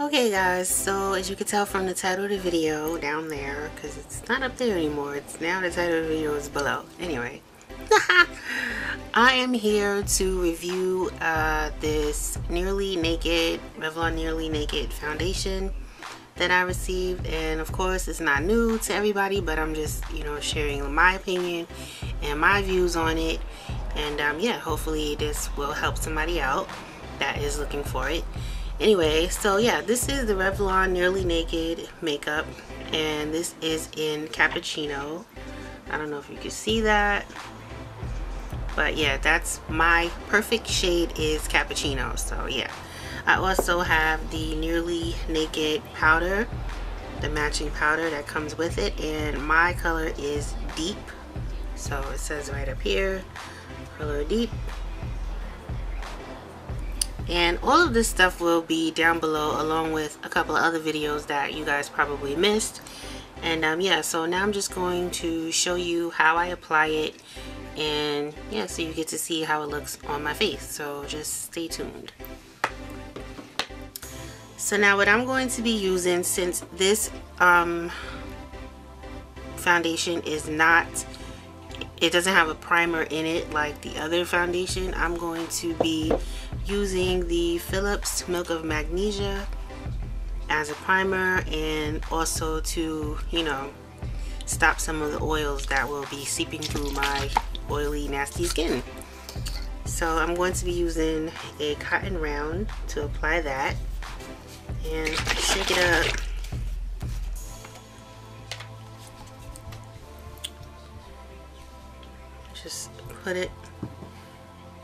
Okay guys, so as you can tell from the title of the video down there, because it's not up there anymore, it's now the title of the video is below. Anyway, I am here to review uh, this Nearly Naked, Revlon Nearly Naked foundation that I received and of course it's not new to everybody but I'm just you know sharing my opinion and my views on it and um, yeah hopefully this will help somebody out that is looking for it anyway so yeah this is the Revlon Nearly Naked makeup and this is in cappuccino. I don't know if you can see that but yeah that's my perfect shade is cappuccino so yeah. I also have the Nearly Naked powder the matching powder that comes with it and my color is deep. So it says right up here color deep and all of this stuff will be down below along with a couple of other videos that you guys probably missed. And um, yeah so now I'm just going to show you how I apply it. And yeah so you get to see how it looks on my face. So just stay tuned. So now what I'm going to be using since this um, foundation is not it doesn't have a primer in it like the other foundation. I'm going to be using the Phillips Milk of Magnesia as a primer and also to you know stop some of the oils that will be seeping through my oily nasty skin. So I'm going to be using a cotton round to apply that and shake it up just put it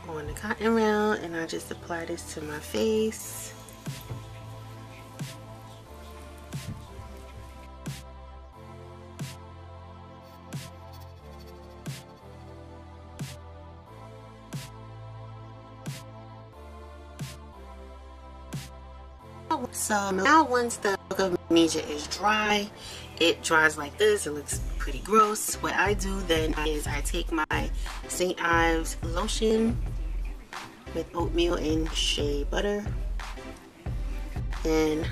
on the cotton round and I just apply this to my face. So now once the magnesia is dry, it dries like this. It looks pretty gross. What I do then is I take my St. Ives lotion with oatmeal and shea butter and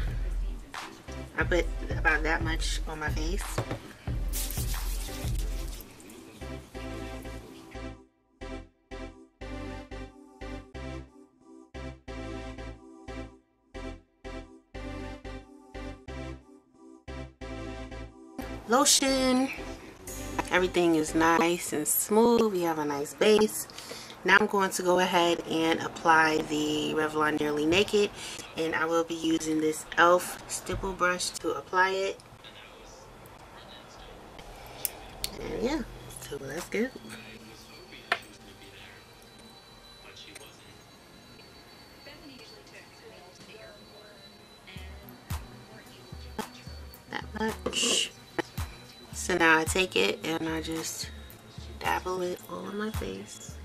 I put about that much on my face. Lotion. Everything is nice and smooth. We have a nice base. Now I'm going to go ahead and apply the Revlon Nearly Naked and I will be using this e.l.f. stipple brush to apply it. And yeah so let's go now I take it and I just dabble it all on my face.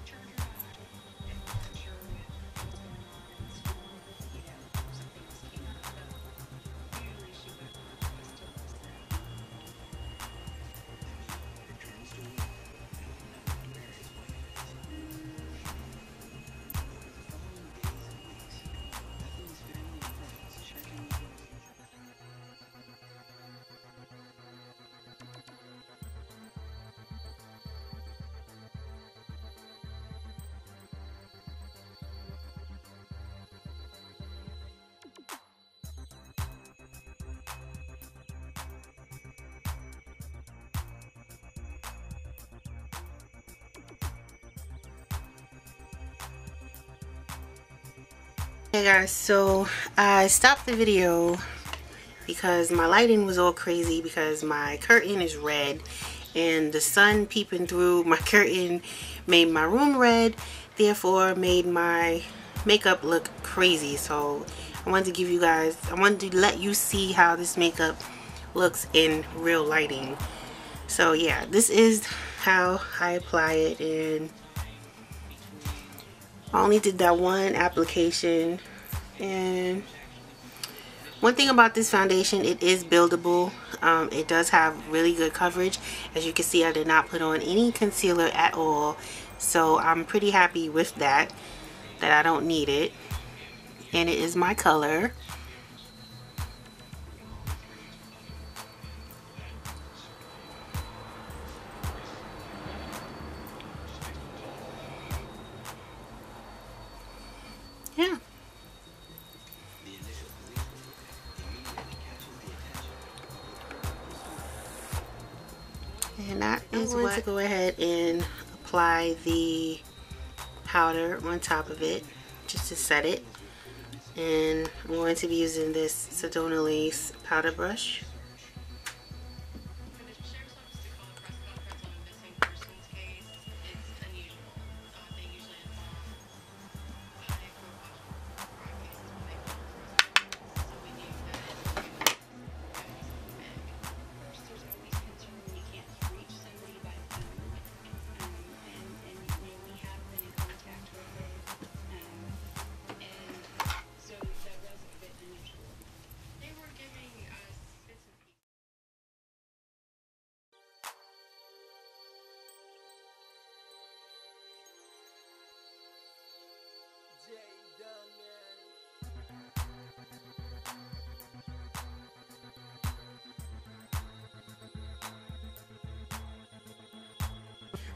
Hey guys, so I stopped the video because my lighting was all crazy because my curtain is red and the sun peeping through. My curtain made my room red therefore made my makeup look crazy. So I wanted to give you guys I wanted to let you see how this makeup looks in real lighting. So yeah this is how I apply it and I only did that one application. And one thing about this foundation it is buildable. Um, it does have really good coverage. As you can see I did not put on any concealer at all. So I'm pretty happy with that that I don't need it. And it is my color is what to go ahead and apply the powder on top of it just to set it. And I'm going to be using this Sedona Lace powder brush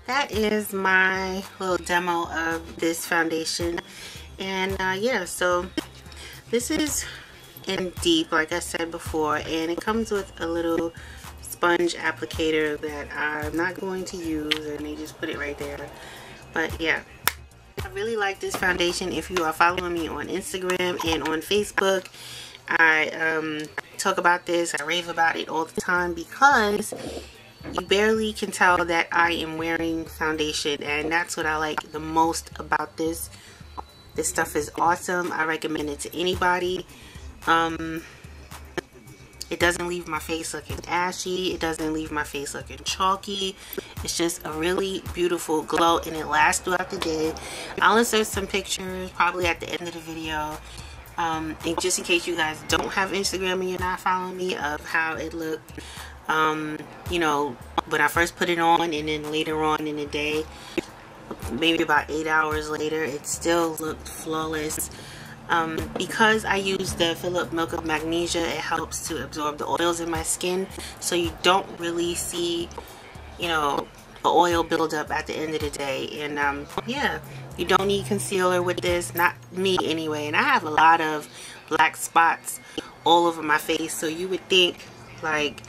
that is my little demo of this foundation. And uh, yeah so this is in deep like I said before and it comes with a little sponge applicator that I'm not going to use and they just put it right there. But yeah I really like this foundation. If you are following me on Instagram and on Facebook I um, talk about this. I rave about it all the time because you barely can tell that I am wearing foundation and that's what I like the most about this. This stuff is awesome. I recommend it to anybody. Um, it doesn't leave my face looking ashy. It doesn't leave my face looking chalky. It's just a really beautiful glow and it lasts throughout the day. I'll insert some pictures probably at the end of the video. Um, and just in case you guys don't have Instagram and you're not following me of how it looked um, you know, when I first put it on and then later on in the day, maybe about eight hours later, it still looked flawless. Um, because I use the Philip Milk of Magnesia, it helps to absorb the oils in my skin. So you don't really see, you know, the oil build up at the end of the day. And um, yeah, you don't need concealer with this. Not me anyway. And I have a lot of black spots all over my face. So you would think like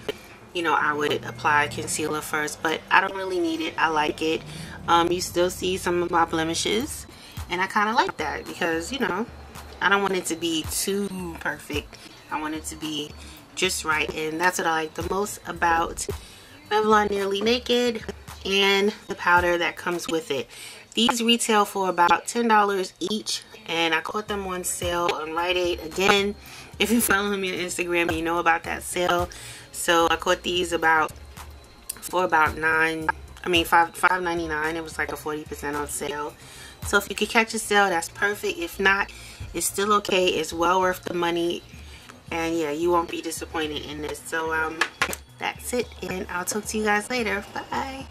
you know, I would apply concealer first, but I don't really need it. I like it. Um, you still see some of my blemishes, and I kind of like that because, you know, I don't want it to be too perfect. I want it to be just right, and that's what I like the most about Revlon Nearly Naked and the powder that comes with it. These retail for about $10 each, and I caught them on sale on Rite Aid. Again, if you follow me on Instagram, you know about that sale. So I caught these about for about nine. I mean five five ninety nine. It was like a forty percent on sale. So if you could catch a sale, that's perfect. If not, it's still okay. It's well worth the money. And yeah, you won't be disappointed in this. So um, that's it. And I'll talk to you guys later. Bye.